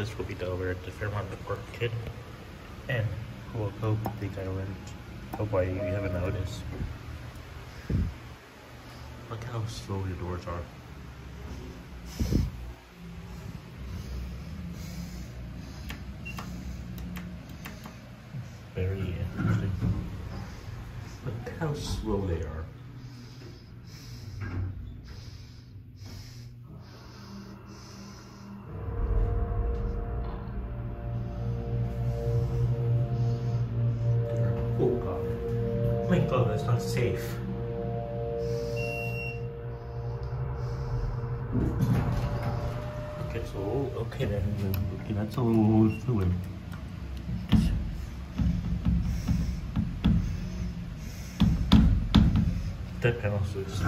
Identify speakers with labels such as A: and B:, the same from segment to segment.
A: this will be delivered to Fairmont Fairmont Orchid and we'll go Big Island, oh, Hawaii. We haven't noticed. Look how slow your doors are. Very interesting. Look how slow they are. Oh god. My god, that's not safe. Okay, so, okay then, okay, that's all fluid. That panel's loose.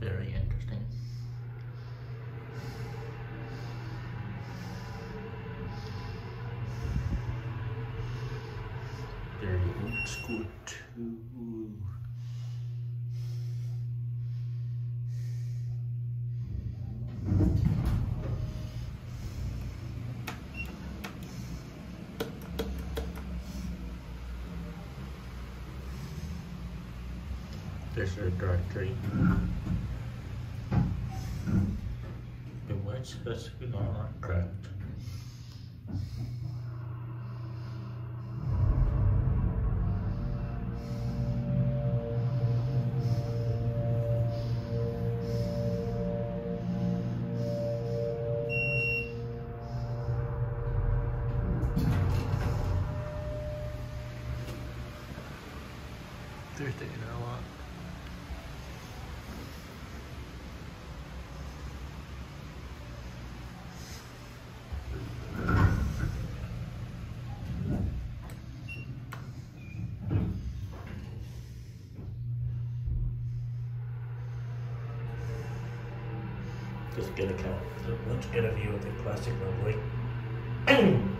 A: Very interesting. Old school too. There's a directory. But what's that's not correct? A lot. Just get a count. Let's get a view of the classic lovely.